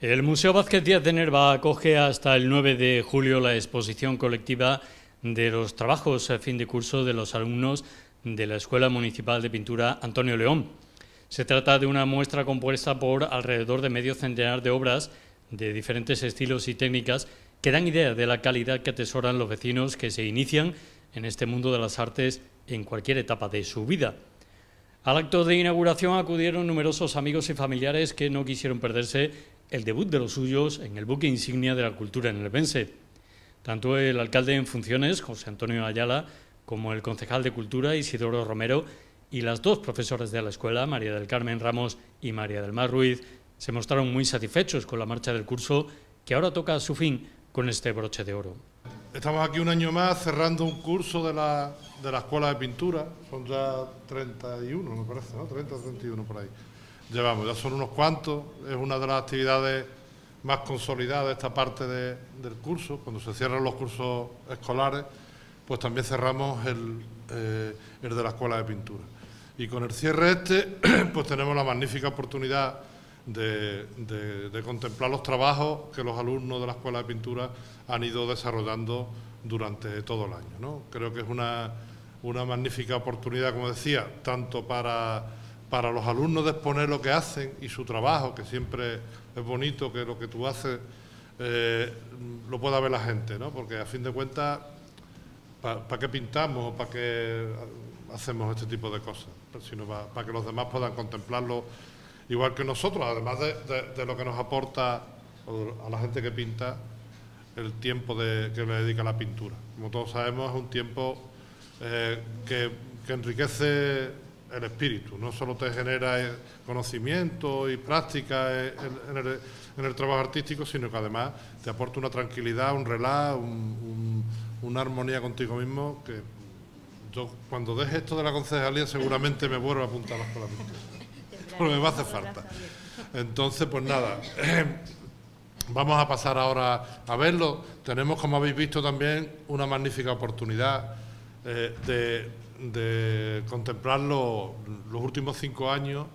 El Museo Vázquez Díaz de Nerva acoge hasta el 9 de julio la exposición colectiva de los trabajos a fin de curso de los alumnos de la Escuela Municipal de Pintura Antonio León. Se trata de una muestra compuesta por alrededor de medio centenar de obras de diferentes estilos y técnicas que dan idea de la calidad que atesoran los vecinos que se inician en este mundo de las artes en cualquier etapa de su vida. Al acto de inauguración acudieron numerosos amigos y familiares que no quisieron perderse el debut de los suyos en el buque insignia de la cultura en el Bense. Tanto el alcalde en funciones, José Antonio Ayala, como el concejal de Cultura, Isidoro Romero, y las dos profesoras de la escuela, María del Carmen Ramos y María del Mar Ruiz, se mostraron muy satisfechos con la marcha del curso que ahora toca su fin con este broche de oro. Estamos aquí un año más cerrando un curso de la, de la Escuela de Pintura, son ya 31, me parece, ¿no? 30 o 31 por ahí llevamos, ya son unos cuantos, es una de las actividades más consolidadas de esta parte del curso, cuando se cierran los cursos escolares, pues también cerramos el, eh, el de la Escuela de Pintura. Y con el cierre este, pues tenemos la magnífica oportunidad de, contemplar los trabajos que los alumnos de la Escuela de Pintura han ido desarrollando durante todo el año. ¿no? Creo que es una, una magnífica oportunidad, como decía, tanto para para los alumnos de exponer lo que hacen y su trabajo, que siempre es bonito que lo que tú haces eh, lo pueda ver la gente, ¿no? Porque a fin de cuentas, ¿para qué pintamos o para qué hacemos este tipo de cosas? Pues sino para, que los demás puedan contemplarlo igual que nosotros, además de, lo que nos aporta a la gente que pinta el tiempo que le dedica a la pintura. Como todos sabemos, es un tiempo eh, que, que enriquece el espíritu, no solo te genera conocimiento y práctica en, el, trabajo artístico, sino que además te aporta una tranquilidad, un relax, una armonía contigo mismo que yo cuando deje esto de la concejalía seguramente me vuelvo a apuntar las porque me va a hacer falta. Entonces, pues nada, vamos a pasar ahora a verlo. Tenemos, como habéis visto también, una magnífica oportunidad eh, de de contemplar los, últimos cinco años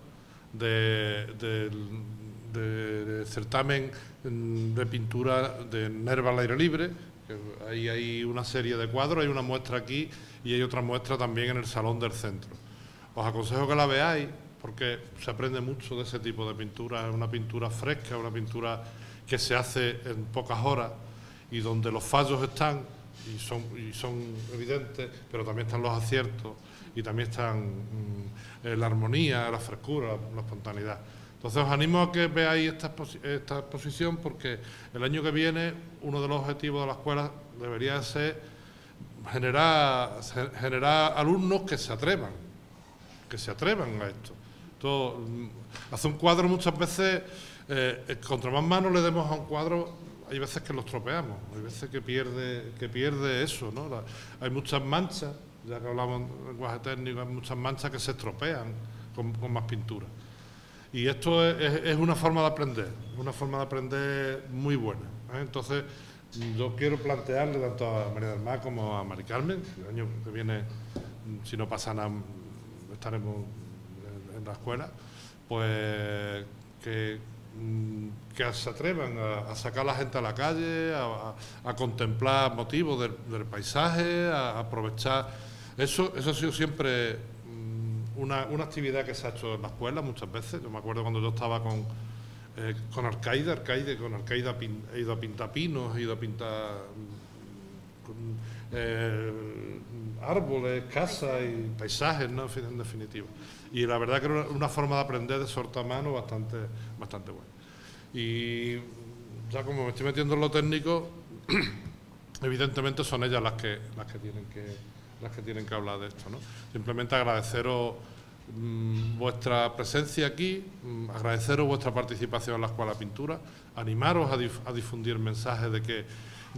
del certamen de pintura de Nerva al aire libre. Ahí hay una serie de cuadros, hay una muestra aquí y hay otra muestra también en el salón del centro. Os aconsejo que la veáis porque se aprende mucho de ese tipo de pintura. Es una pintura fresca, una pintura que se hace en pocas horas y donde los fallos están y son, y son evidentes, pero también están los aciertos y también están mm, la armonía, la frescura, la, espontaneidad. Entonces os animo a que veáis esta, esta exposición porque el año que viene uno de los objetivos de la escuela debería ser generar, generar alumnos que se atrevan, que se atrevan a esto. Todo, mm, hacer un cuadro muchas veces, eh, contra más manos le demos a un cuadro, hay veces que lo estropeamos, hay veces que pierde, que pierde eso, ¿no? hay muchas manchas, ya que hablamos en lenguaje técnico, hay muchas manchas que se estropean con, más pintura. Y esto es, una forma de aprender, una forma de aprender muy buena. ¿eh? Entonces, yo quiero plantearle tanto a María del Mar como a Mari Carmen, el año que viene, si no pasa nada, estaremos en la escuela, pues que que se atrevan a, sacar a la gente a la calle, a, contemplar motivos del, paisaje, a, aprovechar. Eso, eso ha sido siempre mm, una, actividad que se ha hecho en la escuela muchas veces. Yo me acuerdo cuando yo estaba con, eh, con Arcaide, con Arcaida he ido a pintar pinos, he ido a pintar mm, eh, árboles, casas y paisajes, ¿no? en definitiva. Y la verdad que era una forma de aprender de sorta mano bastante, bastante buena. Y ya como me estoy metiendo en lo técnico, evidentemente son ellas las que, las que, tienen, que, las que tienen que hablar de esto. ¿no? Simplemente agradeceros mm, vuestra presencia aquí, mm, agradeceros vuestra participación en la Escuela Pintura, animaros a, difundir mensajes de que,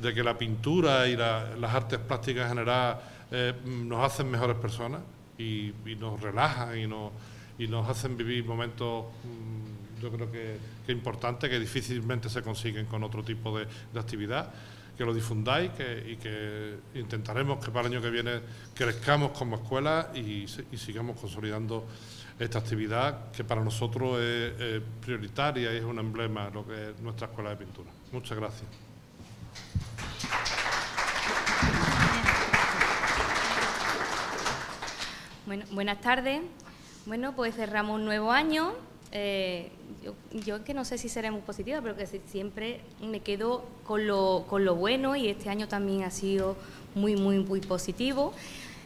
de que la pintura y las artes plásticas en general eh, nos hacen mejores personas y, nos relajan y nos, hacen vivir momentos, mm, yo creo que, que importantes, que difícilmente se consiguen con otro tipo de, actividad que lo difundáis que, y que intentaremos que para el año que viene crezcamos como escuela y, sigamos consolidando esta actividad que para nosotros es, prioritaria y es un emblema lo que es nuestra escuela de pintura. Muchas gracias. Bueno, buenas tardes. Bueno, pues cerramos un nuevo año. Eh, yo, que no sé si seré muy positiva, pero que siempre me quedo con lo, con lo bueno y este año también ha sido muy, muy, muy positivo.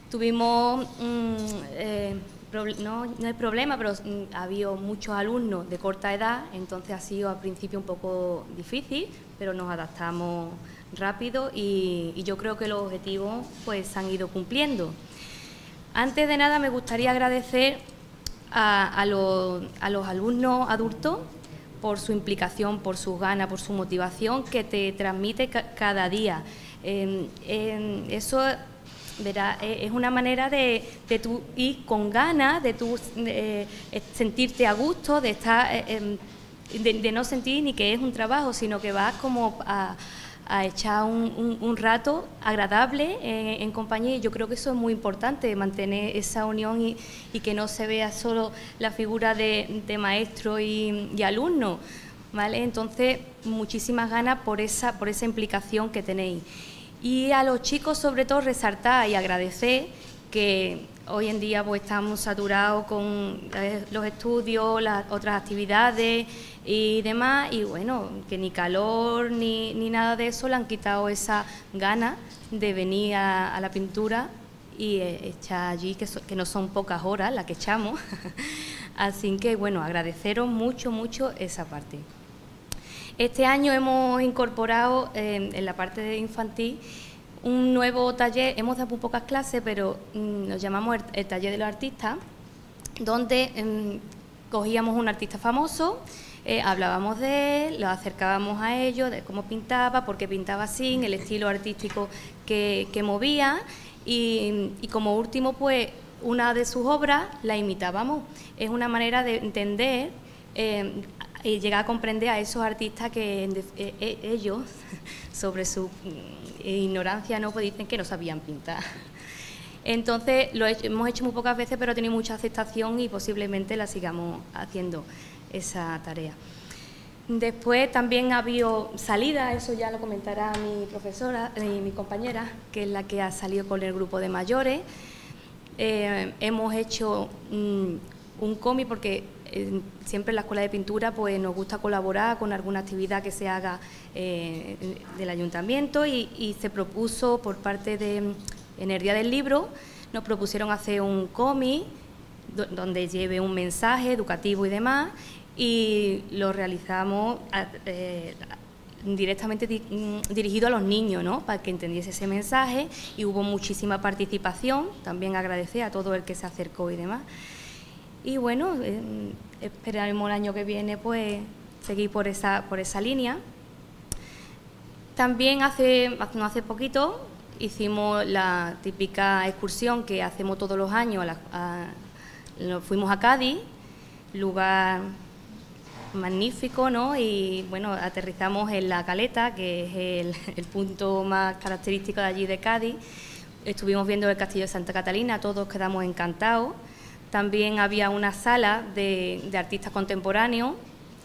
Tuvimos, mm, eh, no, no hay problema, pero mm, ha habido muchos alumnos de corta edad, entonces ha sido al principio un poco difícil, pero nos adaptamos rápido y, y yo creo que los objetivos pues se han ido cumpliendo. Antes de nada me gustaría agradecer a, los, alumnos adultos por su implicación, por sus ganas, por su motivación que te transmite cada día. eso e, es una manera de, de ir con ganas, de tu eh, sentirte a gusto, de estar, eh, de, no sentir ni que es un trabajo, sino que vas como a, a echar un, rato agradable en, compañía y yo creo que eso es muy importante, mantener esa unión y, que no se vea solo la figura de, maestro y, alumno. ¿Vale? Entonces, muchísimas ganas por esa, por esa implicación que tenéis. Y a los chicos, sobre todo, resaltar y agradecer que hoy en día pues, estamos saturados con eh, los estudios, las otras actividades, y demás, y bueno, que ni calor ni, ni nada de eso le han quitado esa gana de venir a, la pintura y echar allí, que, que, no son pocas horas las que echamos. Así que bueno, agradeceros mucho, mucho esa parte. Este año hemos incorporado eh, en la parte de infantil un nuevo taller, hemos dado pocas clases, pero mm, nos llamamos el, taller de los artistas, donde em, cogíamos un artista famoso, eh, hablábamos de él, lo acercábamos a ellos, de cómo pintaba, por qué pintaba así, el estilo artístico que, movía y, como último, pues una de sus obras la imitábamos. Es una manera de entender eh, y llegar a comprender a esos artistas que eh, ellos, sobre su mm, ignorancia, no pues dicen que no sabían pintar. Entonces, lo hemos hecho muy pocas veces, pero ha tenido mucha aceptación y posiblemente la sigamos haciendo esa tarea. Después también ha habido salida, eso ya lo comentará mi profesora eh, mi compañera, que es la que ha salido con el grupo de mayores. Eh, hemos hecho un cómic porque siempre en la escuela de pintura pues nos gusta colaborar con alguna actividad que se haga del ayuntamiento y, se propuso por parte de Energía del Libro, nos propusieron hacer un cómic donde lleve un mensaje educativo y demás y lo realizamos eh, directamente mm, dirigido a los niños, ¿no? para que entendiese ese mensaje y hubo muchísima participación, también agradecer a todo el que se acercó y demás. Y bueno, eh, esperaremos el año que viene pues seguir por esa, por esa línea. También hace, no hace poquito hicimos la típica excursión que hacemos todos los años, nos fuimos a Cádiz, lugar magnífico, ¿no? Y bueno, aterrizamos en la Caleta, que es el, punto más característico de allí de Cádiz. Estuvimos viendo el castillo de Santa Catalina, todos quedamos encantados. También había una sala de, artistas contemporáneos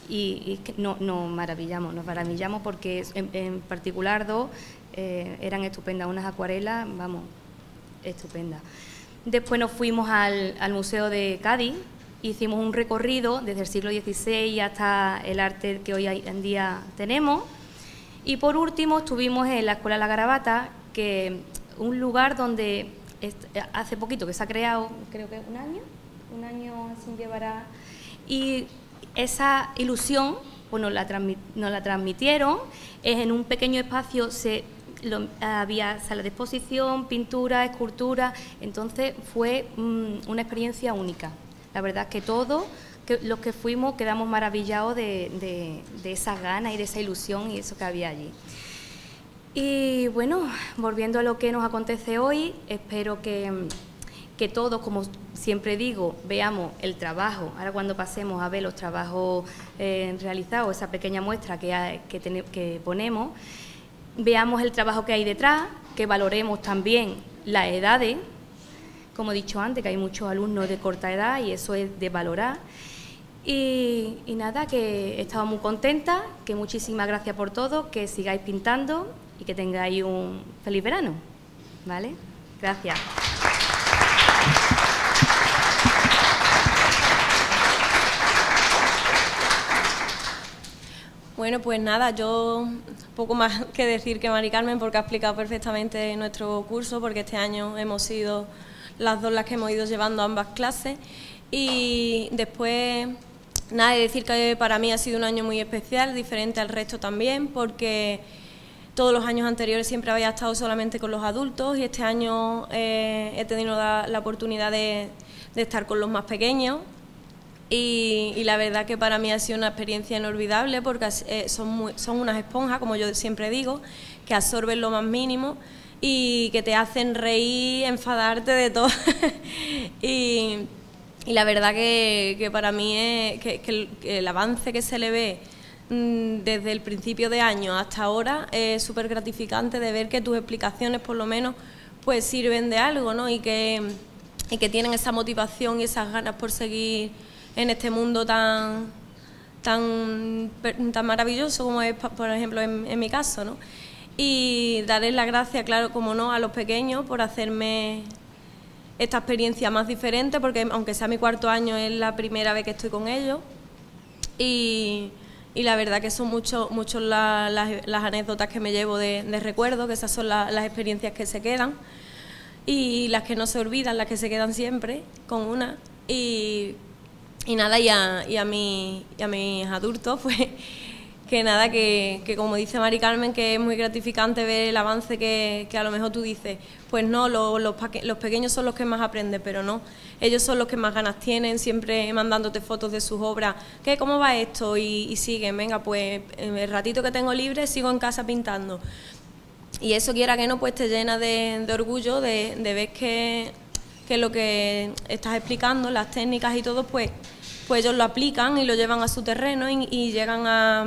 y, nos maravillamos, nos maravillamos porque en, particular dos eh, eran estupendas, unas acuarelas, vamos, estupendas. Después nos fuimos al, al Museo de Cádiz, hicimos un recorrido desde el siglo XVI hasta el arte que hoy en día tenemos. Y por último estuvimos en la Escuela La Garabata, que un lugar donde hace poquito que se ha creado, creo que un año, un año sin llevará, y esa ilusión pues nos, la nos la transmitieron, en un pequeño espacio, se había sala de exposición, pintura, escultura, entonces fue mm, una experiencia única. La verdad es que todos los que fuimos quedamos maravillados de, esa gana y de esa ilusión y eso que había allí. Y bueno, volviendo a lo que nos acontece hoy, espero que, todos, como siempre digo, veamos el trabajo. Ahora cuando pasemos a ver los trabajos eh, realizados, esa pequeña muestra que, que ponemos, veamos el trabajo que hay detrás, que valoremos también las edades como he dicho antes, que hay muchos alumnos de corta edad y eso es de valorar. Y, nada, que he estado muy contenta, que muchísimas gracias por todo, que sigáis pintando y que tengáis un feliz verano. ¿Vale? Gracias. Bueno, pues nada, yo poco más que decir que Mari Carmen porque ha explicado perfectamente nuestro curso, porque este año hemos sido las dos las que hemos ido llevando ambas clases. Y después nada, de decir que para mí ha sido un año muy especial, diferente al resto también, porque todos los años anteriores siempre había estado solamente con los adultos y este año eh, he tenido la, oportunidad de estar con los más pequeños y, la verdad que para mí ha sido una experiencia inolvidable porque eh, son, son unas esponjas, como yo siempre digo, que absorben lo más mínimo y que te hacen reír, enfadarte de todo. y, la verdad que, para mí es que, el, avance que se le ve mm, desde el principio de año hasta ahora es súper gratificante de ver que tus explicaciones por lo menos pues sirven de algo ¿no? y, que, y que tienen esa motivación y esas ganas por seguir en este mundo tan, tan, tan maravilloso como es, por ejemplo, en, mi caso, ¿no? Y darles las gracias, claro, como no, a los pequeños por hacerme esta experiencia más diferente, porque aunque sea mi cuarto año, es la primera vez que estoy con ellos. Y, y la verdad que son muchos mucho las, las, anécdotas que me llevo de, recuerdo, que esas son las experiencias que se quedan y las que no se olvidan, las que se quedan siempre con una. Y y nada, y a, y a, mi, y a mis adultos, pues que nada, que, que, como dice Mari Carmen, que es muy gratificante ver el avance que, que a lo mejor tú dices, pues no, los, los, los, pequeños son los que más aprenden, pero no, ellos son los que más ganas tienen, siempre mandándote fotos de sus obras, ¿qué, cómo va esto? Y, y siguen, venga, pues el ratito que tengo libre sigo en casa pintando. Y eso quiera que no, pues te llena de, de orgullo de, de ver que, que lo que estás explicando, las técnicas y todo, pues pues ellos lo aplican y lo llevan a su terreno y, llegan a,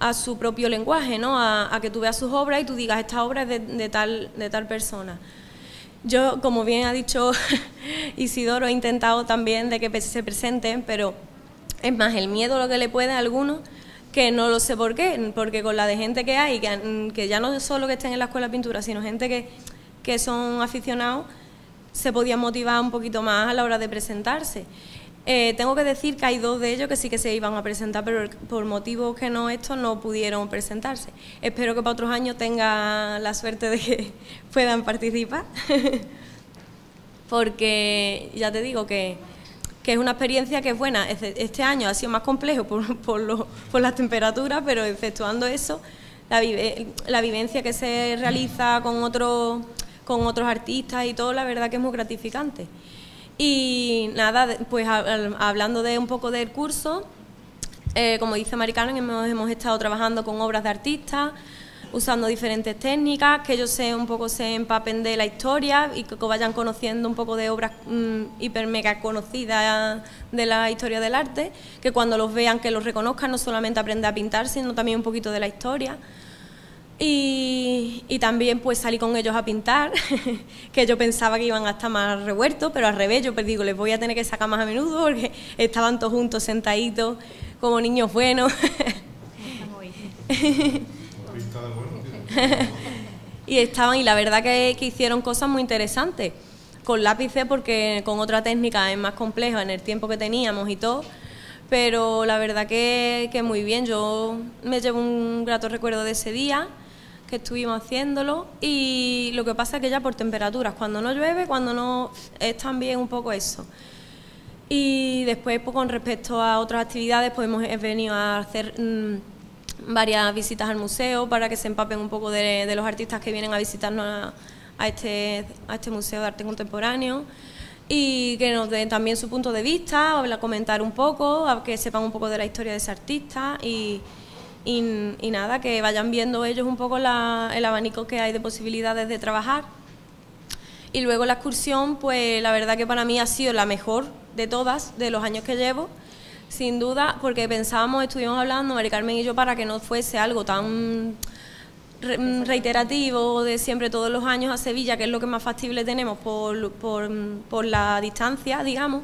a, su propio lenguaje, ¿no? A, que tú veas sus obras y tú digas, esta obra es de, tal, de tal persona. Yo, como bien ha dicho Isidoro, he intentado también de que se presenten, pero es más el miedo lo que le puede a algunos que no lo sé por qué, porque con la de gente que hay, que, ya no solo que estén en la escuela de pintura, sino gente que, que son aficionados, se podía motivar un poquito más a la hora de presentarse. Eh, tengo que decir que hay dos de ellos que sí que se iban a presentar, pero por motivos que no estos no pudieron presentarse. Espero que para otros años tenga la suerte de que puedan participar, porque ya te digo que, es una experiencia que es buena. Este año ha sido más complejo por, por, por las temperaturas, pero efectuando eso, la, la vivencia que se realiza con, otros con otros artistas y todo, la verdad que es muy gratificante. Y nada, pues hablando de un poco del curso, eh, como dice Maricarmen, hemos, hemos estado trabajando con obras de artistas, usando diferentes técnicas, que ellos se, un poco se empapen de la historia y que, vayan conociendo un poco de obras mm, hiper mega conocidas de la historia del arte, que cuando los vean que los reconozcan no solamente aprende a pintar, sino también un poquito de la historia. Y, también pues salí con ellos a pintar, que yo pensaba que iban a estar más revueltos, pero al revés, yo pues digo, les voy a tener que sacar más a menudo porque estaban todos juntos, sentaditos, como niños buenos. y estaban, y la verdad que, hicieron cosas muy interesantes, con lápices porque con otra técnica es más complejo en el tiempo que teníamos y todo, pero la verdad que, que muy bien, yo me llevo un grato recuerdo de ese día estuvimos haciéndolo y lo que pasa es que ya por temperaturas, cuando no llueve, cuando no es también un poco eso. Y después pues, con respecto a otras actividades pues hemos venido a hacer mm, varias visitas al museo para que se empapen un poco de, los artistas que vienen a visitarnos a, este, a este Museo de Arte Contemporáneo y que nos den también su punto de vista, a comentar un poco, a que sepan un poco de la historia de ese artista y, y, nada, que vayan viendo ellos un poco el abanico que hay de posibilidades de trabajar. Y luego la excursión, pues la verdad que para mí ha sido la mejor de todas, de los años que llevo, sin duda, porque pensábamos, estuvimos hablando, Mari Carmen y yo, para que no fuese algo tan mm, reiterativo de siempre todos los años a Sevilla, que es lo que más factible tenemos por, por, la distancia, digamos.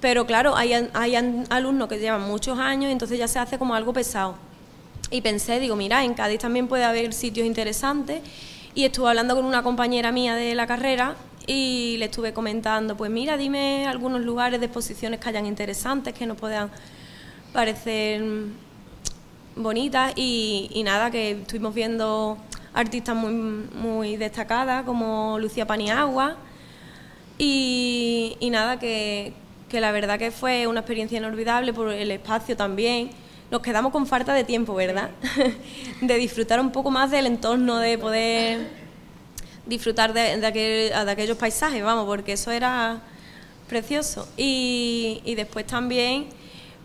Pero claro, hay, hay alumnos que llevan muchos años y entonces ya se hace como algo pesado. Y pensé, digo, mira, en Cádiz también puede haber sitios interesantes. Y estuve hablando con una compañera mía de la carrera y le estuve comentando, pues mira, dime algunos lugares de exposiciones que hayan interesantes, que nos puedan parecer bonitas y, nada, que estuvimos viendo artistas muy, destacadas como Lucía Paniagua y, y nada, que la verdad que fue una experiencia inolvidable por el espacio también. Nos quedamos con falta de tiempo, ¿verdad? de disfrutar un poco más del entorno, de poder disfrutar de, de, aquellos paisajes, vamos, porque eso era precioso. Y, después también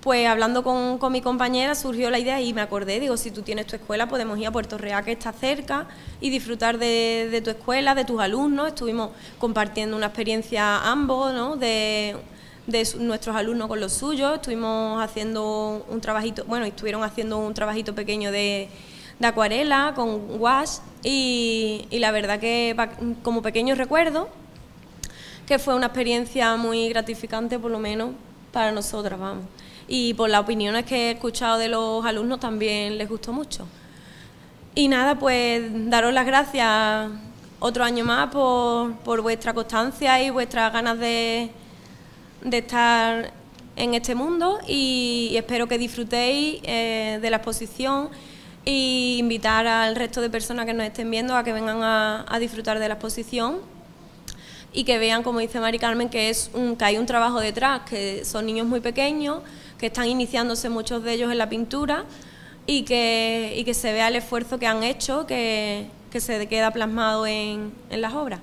pues hablando con, mi compañera surgió la idea y me acordé, digo, si tú tienes tu escuela podemos ir a Puerto Real que está cerca y disfrutar de, tu escuela, de tus alumnos. Estuvimos compartiendo una experiencia ambos, ¿no? De, nuestros alumnos con los suyos, estuvimos haciendo un trabajito, bueno, estuvieron haciendo un trabajito pequeño de, acuarela con wash y, y la verdad que como pequeño recuerdo que fue una experiencia muy gratificante por lo menos para nosotras, vamos y por las opiniones que he escuchado de los alumnos también les gustó mucho. Y nada, pues daros las gracias otro año más por, vuestra constancia y vuestras ganas de, de estar en este mundo y, espero que disfrutéis eh, de la exposición e invitar al resto de personas que nos estén viendo a que vengan a, disfrutar de la exposición y que vean, como dice Mari Carmen, que, es un, que hay un trabajo detrás, que son niños muy pequeños, que están iniciándose muchos de ellos en la pintura y que, y que se vea el esfuerzo que han hecho, que, que se queda plasmado en, en las obras.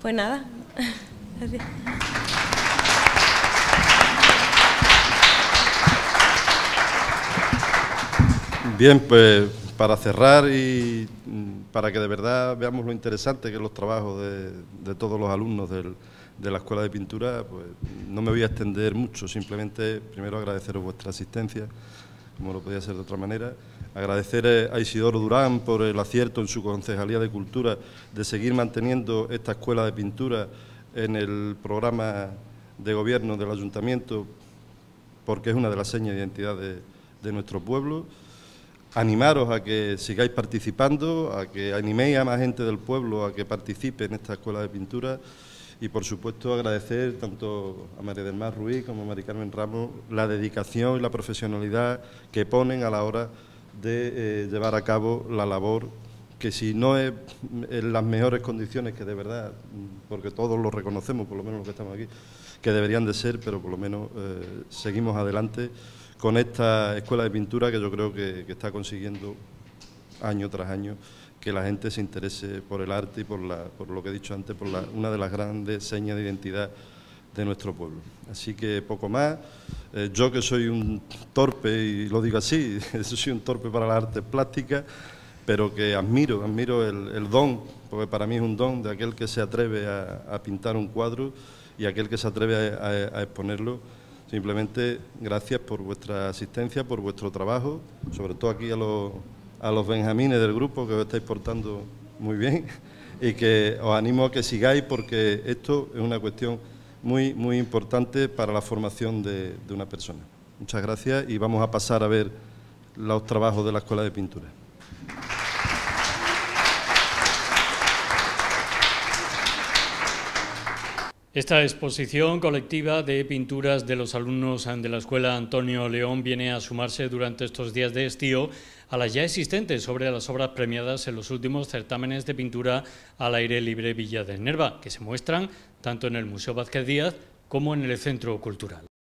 Pues nada. Bien, pues para cerrar y mm, para que de verdad veamos lo interesante que es los trabajos de, todos los alumnos de la Escuela de Pintura, pues no me voy a extender mucho, simplemente primero agradeceros vuestra asistencia, como lo podía ser de otra manera, agradecer a Isidoro Durán por el acierto en su Concejalía de Cultura de seguir manteniendo esta Escuela de Pintura en el programa de gobierno del Ayuntamiento, porque es una de las señas de identidad de, de nuestro pueblo animaros a que sigáis participando, a que animéis a más gente del pueblo a que participe en esta escuela de pintura. Y por supuesto agradecer tanto a María del Mar Ruiz como a María Carmen Ramos la dedicación y la profesionalidad que ponen a la hora de eh, llevar a cabo la labor que si no es en las mejores condiciones que de verdad, porque todos lo reconocemos, por lo menos los que estamos aquí, que deberían de ser, pero por lo menos eh, seguimos adelante con esta escuela de pintura que yo creo que está consiguiendo año tras año que la gente se interese por el arte y por, la, por lo que he dicho antes, por la, una de las grandes señas de identidad de nuestro pueblo. Así que poco más. Eh, yo que soy un torpe, y lo digo así, soy un torpe para las artes plásticas, pero que admiro, admiro el, don, porque para mí es un don de aquel que se atreve a, pintar un cuadro y aquel que se atreve a exponerlo. Simplemente gracias por vuestra asistencia, por vuestro trabajo, sobre todo aquí a los benjamines del grupo que os estáis portando muy bien y que os animo a que sigáis porque esto es una cuestión muy, muy importante para la formación de una persona. Muchas gracias y vamos a pasar a ver los trabajos de la Escuela de Pintura. Esta exposición colectiva de pinturas de los alumnos de la Escuela Antonio León viene a sumarse durante estos días de estío a las ya existentes sobre las obras premiadas en los últimos certámenes de pintura al aire libre Villa de Nerva, que se muestran tanto en el Museo Vázquez Díaz como en el Centro Cultural.